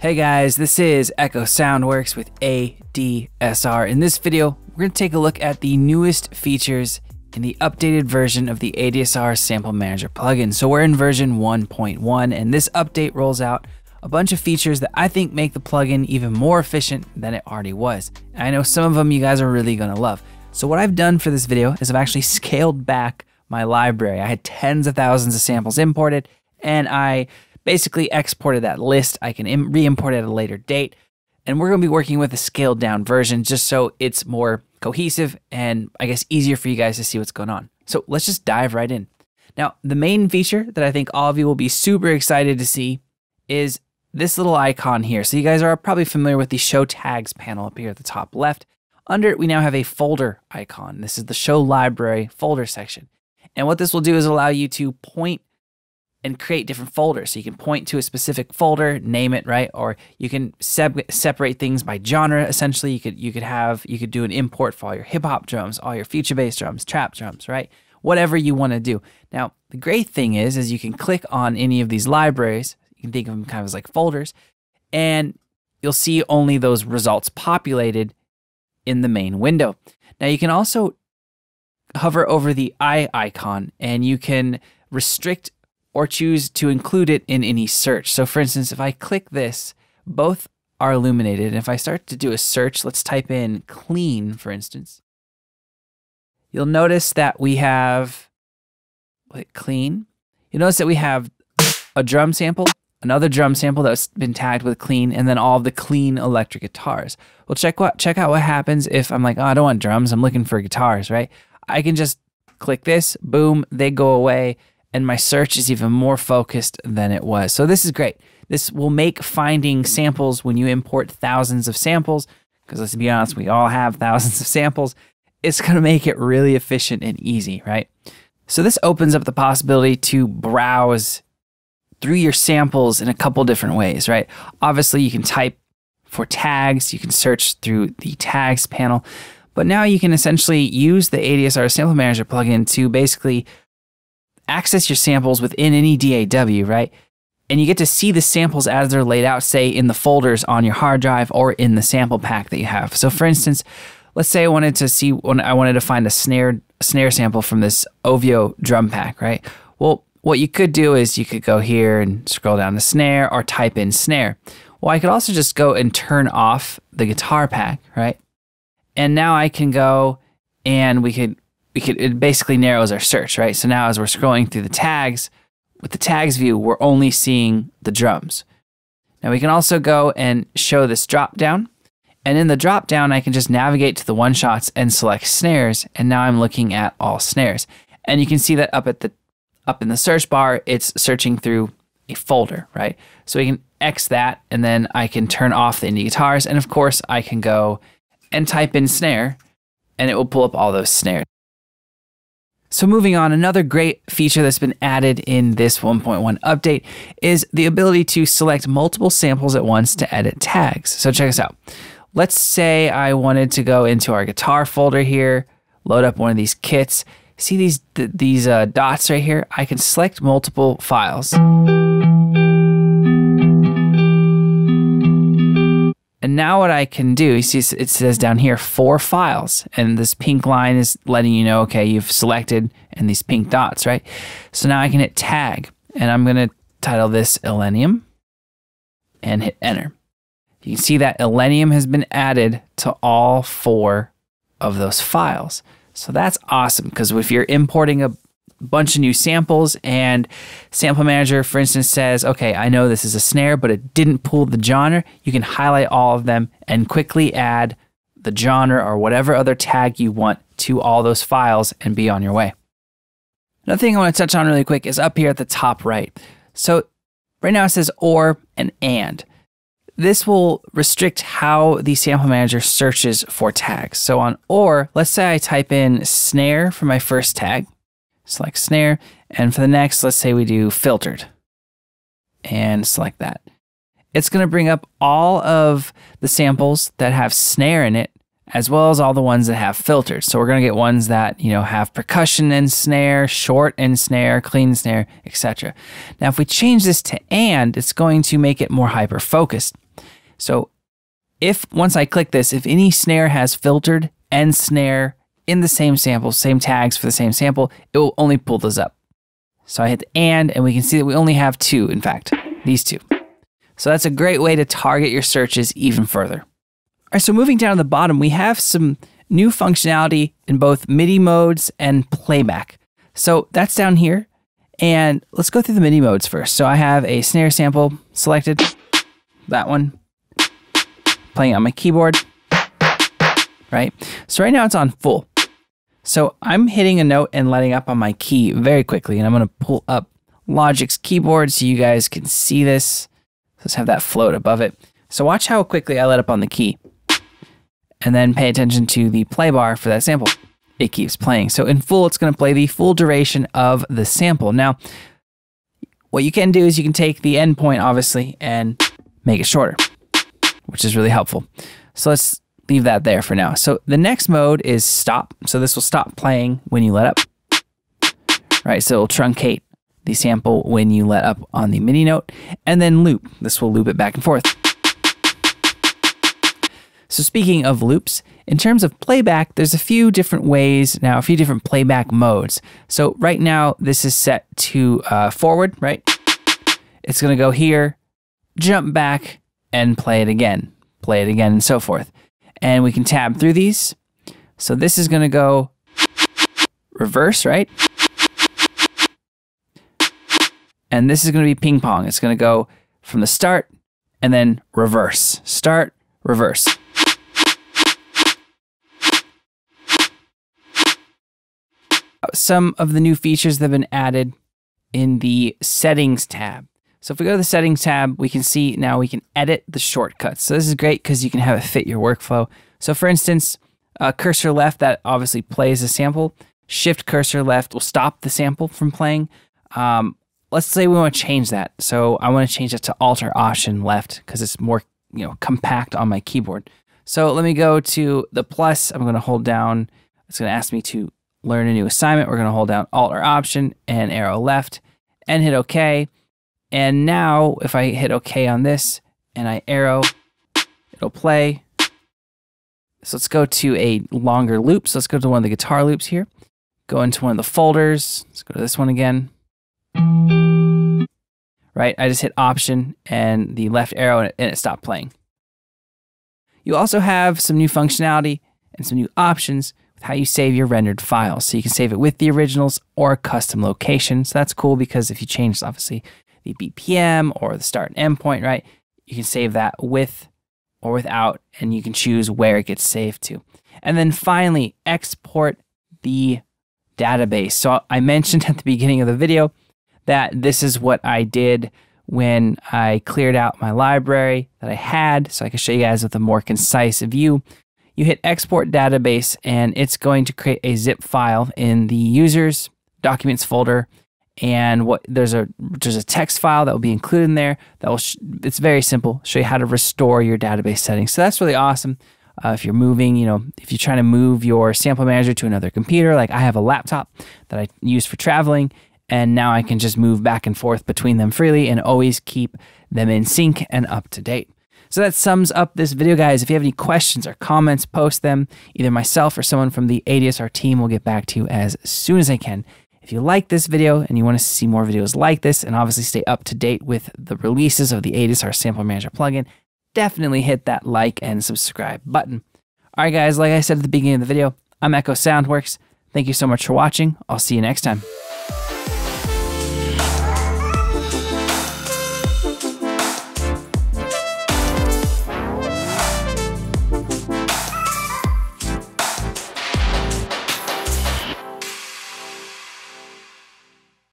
Hey guys, this is Echo Soundworks with ADSR. In this video, we're going to take a look at the newest features in the updated version of the ADSR Sample Manager plugin. So we're in version 1.1 and this update rolls out a bunch of features that I think make the plugin even more efficient than it already was. And I know some of them you guys are really going to love. So what I've done for this video is I've actually scaled back my library. I had tens of thousands of samples imported and I basically exported that list. I can re-import it at a later date. And we're going to be working with a scaled down version just so it's more cohesive and I guess easier for you guys to see what's going on. So let's just dive right in. Now, the main feature that I think all of you will be super excited to see is this little icon here. So you guys are probably familiar with the show tags panel up here at the top left. Under it, we now have a folder icon. This is the show library folder section. And what this will do is allow you to point and create different folders. So you can point to a specific folder, name it, right? Or you can separate things by genre. Essentially, you could you could have you could do an import for all your hip hop drums, all your future bass drums, trap drums, right? Whatever you want to do. Now, the great thing is, is you can click on any of these libraries. You can think of them kind of as like folders, and you'll see only those results populated in the main window. Now you can also hover over the eye icon and you can restrict or choose to include it in any search. So for instance, if I click this, both are illuminated. And if I start to do a search, let's type in clean, for instance, you'll notice that we have wait, clean. You'll notice that we have a drum sample, another drum sample that's been tagged with clean, and then all of the clean electric guitars. Well, check what check out what happens if I'm like, oh, I don't want drums, I'm looking for guitars, right? I can just click this, boom, they go away and my search is even more focused than it was. So this is great. This will make finding samples when you import thousands of samples, because let's be honest, we all have thousands of samples. It's going to make it really efficient and easy, right? So this opens up the possibility to browse through your samples in a couple different ways, right? Obviously, you can type for tags, you can search through the tags panel, but now you can essentially use the ADSR sample manager plugin to basically access your samples within any DAW, right? And you get to see the samples as they're laid out, say in the folders on your hard drive or in the sample pack that you have. So, for instance, let's say I wanted to see when I wanted to find a snare snare sample from this Ovio drum pack, right? Well, what you could do is you could go here and scroll down to snare or type in snare. Well, I could also just go and turn off the guitar pack, right? And now I can go and we could we could it basically narrows our search, right? So now as we're scrolling through the tags, with the tags view, we're only seeing the drums. Now we can also go and show this drop down. And in the drop down, I can just navigate to the one shots and select snares. And now I'm looking at all snares. And you can see that up at the up in the search bar, it's searching through a folder, right? So we can X that and then I can turn off the indie guitars. And of course I can go and type in snare and it will pull up all those snares. So, moving on, another great feature that's been added in this 1.1 update is the ability to select multiple samples at once to edit tags. So, check this out. Let's say I wanted to go into our guitar folder here, load up one of these kits. See these th these uh, dots right here? I can select multiple files. And now what I can do, you see it says down here four files, and this pink line is letting you know, okay, you've selected, and these pink dots, right? So now I can hit tag, and I'm gonna title this Illenium, and hit enter. You can see that Illenium has been added to all four of those files. So that's awesome because if you're importing a bunch of new samples and sample manager for instance says okay i know this is a snare but it didn't pull the genre. You can highlight all of them and quickly add the genre or whatever other tag you want to all those files and be on your way. Another thing i want to touch on really quick is up here at the top right. So right now it says or and and. This will restrict how the sample manager searches for tags. So on or, let's say I type in snare for my first tag select snare. And for the next, let's say we do filtered and select that. It's going to bring up all of the samples that have snare in it, as well as all the ones that have filters. So we're going to get ones that, you know, have percussion and snare, short and snare, clean snare, etc. Now, if we change this to and, it's going to make it more hyper focused. So if once I click this, if any snare has filtered and snare in the same sample, same tags for the same sample, it will only pull those up. So I hit the and, and we can see that we only have two, in fact, these two. So that's a great way to target your searches even further. All right, so moving down to the bottom, we have some new functionality in both MIDI modes and playback. So that's down here. And let's go through the MIDI modes first. So I have a snare sample selected, that one, playing on my keyboard, right? So right now it's on full. So I'm hitting a note and letting up on my key very quickly, and I'm gonna pull up Logic's keyboard so you guys can see this. Let's have that float above it. So watch how quickly I let up on the key. And then pay attention to the play bar for that sample. It keeps playing. So in full, it's going to play the full duration of the sample. Now, what you can do is you can take the endpoint, obviously, and make it shorter, which is really helpful. So let's leave that there for now. So the next mode is stop. So this will stop playing when you let up. Right, so it'll truncate the sample when you let up on the MIDI note, and then loop. This will loop it back and forth. So speaking of loops, in terms of playback, there's a few different ways now, a few different playback modes. So right now, this is set to uh, forward, right? It's gonna go here, jump back, and play it again, play it again, and so forth. And we can tab through these. So this is gonna go reverse, right? And this is going to be ping pong. It's going to go from the start and then reverse. Start, reverse. Some of the new features that have been added in the settings tab. So if we go to the settings tab, we can see now we can edit the shortcuts. So this is great because you can have it fit your workflow. So for instance, uh, cursor left, that obviously plays a sample. Shift cursor left will stop the sample from playing. Um, let's say we want to change that. So I want to change it to Alter Option left because it's more you know compact on my keyboard. So let me go to the plus. I'm going to hold down. It's going to ask me to learn a new assignment. We're going to hold down Alt or Option and arrow left and hit OK. And now if I hit OK on this and I arrow, it'll play. So let's go to a longer loop. So let's go to one of the guitar loops here. Go into one of the folders. Let's go to this one again right? I just hit option and the left arrow and it, and it stopped playing. You also have some new functionality and some new options with how you save your rendered files. So you can save it with the originals or a custom location. So that's cool because if you change, obviously, the BPM or the start and end point, right, you can save that with or without, and you can choose where it gets saved to. And then finally, export the database. So I mentioned at the beginning of the video that this is what I did when I cleared out my library that I had so I can show you guys with a more concise view. You hit export database and it's going to create a zip file in the users documents folder and what there's a there's a text file that will be included in there that will it's very simple show you how to restore your database settings so that's really awesome uh, if you're moving you know if you're trying to move your sample manager to another computer like i have a laptop that i use for traveling and now I can just move back and forth between them freely and always keep them in sync and up to date. So that sums up this video, guys. If you have any questions or comments, post them. Either myself or someone from the ADSR team will get back to you as soon as I can. If you like this video and you want to see more videos like this and obviously stay up to date with the releases of the ADSR Sample Manager plugin, definitely hit that like and subscribe button. All right, guys, like I said at the beginning of the video, I'm Echo Soundworks. Thank you so much for watching. I'll see you next time.